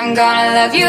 I'm gonna love you.